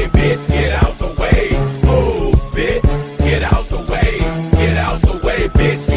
way, bitch, get out the way. Move, bitch, get out the way, get out the way, bitch.